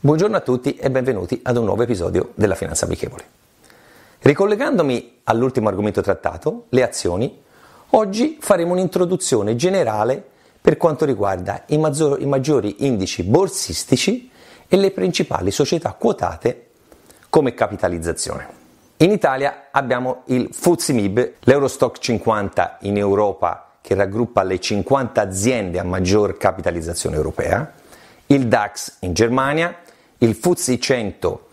Buongiorno a tutti e benvenuti ad un nuovo episodio della Finanza Amichevole. Ricollegandomi all'ultimo argomento trattato, le azioni, oggi faremo un'introduzione generale per quanto riguarda i, maggiori, i maggiori indici borsistici e le principali società quotate come capitalizzazione. In Italia abbiamo il FTSE l'Eurostock 50 in Europa che raggruppa le 50 aziende a maggior capitalizzazione europea, il DAX in Germania, il FTSE 100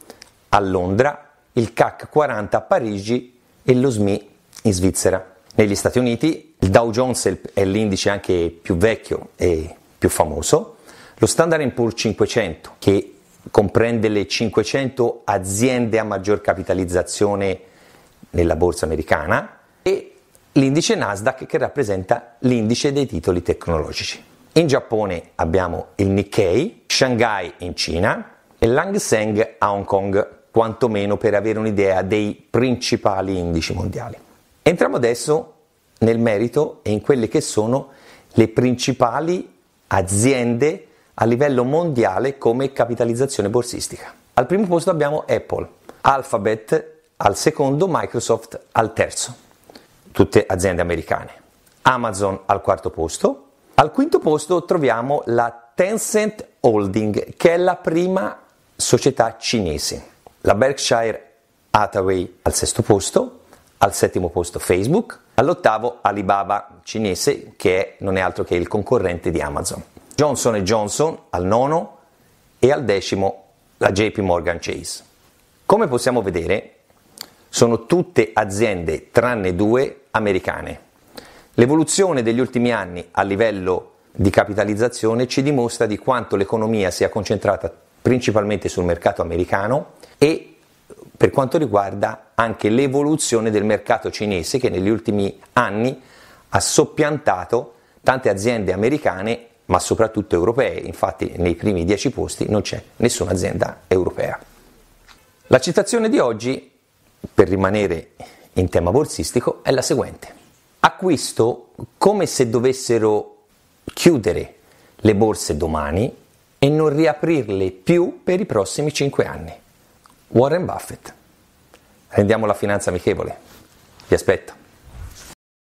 a Londra, il CAC 40 a Parigi e lo SMI in Svizzera. Negli Stati Uniti il Dow Jones è l'indice anche più vecchio e più famoso, lo Standard Poor's 500 che comprende le 500 aziende a maggior capitalizzazione nella borsa americana e l'indice Nasdaq che rappresenta l'indice dei titoli tecnologici. In Giappone abbiamo il Nikkei, Shanghai in Cina, e l'Hang Seng a Hong Kong, quantomeno per avere un'idea dei principali indici mondiali. Entriamo adesso nel merito e in quelle che sono le principali aziende a livello mondiale come capitalizzazione borsistica. Al primo posto abbiamo Apple, Alphabet al secondo, Microsoft al terzo, tutte aziende americane. Amazon al quarto posto. Al quinto posto troviamo la Tencent Holding, che è la prima società cinesi. La Berkshire Hathaway al sesto posto, al settimo posto Facebook, all'ottavo Alibaba cinese che è, non è altro che il concorrente di Amazon. Johnson Johnson al nono e al decimo la JP Morgan Chase. Come possiamo vedere sono tutte aziende tranne due americane. L'evoluzione degli ultimi anni a livello di capitalizzazione ci dimostra di quanto l'economia sia concentrata principalmente sul mercato americano e per quanto riguarda anche l'evoluzione del mercato cinese che negli ultimi anni ha soppiantato tante aziende americane ma soprattutto europee, infatti nei primi dieci posti non c'è nessuna azienda europea. La citazione di oggi, per rimanere in tema borsistico, è la seguente. Acquisto come se dovessero chiudere le borse domani e non riaprirle più per i prossimi 5 anni. Warren Buffett. Rendiamo la finanza amichevole. Vi aspetto.